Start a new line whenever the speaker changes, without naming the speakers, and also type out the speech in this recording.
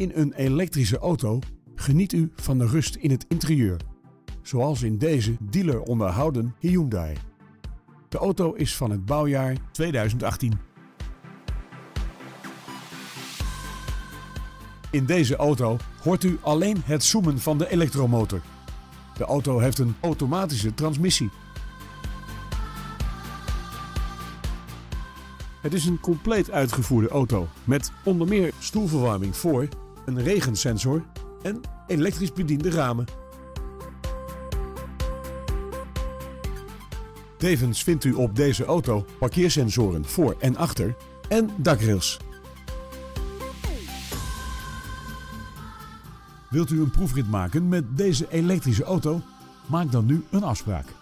In een elektrische auto geniet u van de rust in het interieur. Zoals in deze dealer onderhouden Hyundai. De auto is van het bouwjaar 2018. In deze auto hoort u alleen het zoomen van de elektromotor. De auto heeft een automatische transmissie. Het is een compleet uitgevoerde auto met onder meer stoelverwarming voor, een regensensor en elektrisch bediende ramen. Tevens vindt u op deze auto parkeersensoren voor en achter en dakrails. Wilt u een proefrit maken met deze elektrische auto? Maak dan nu een afspraak.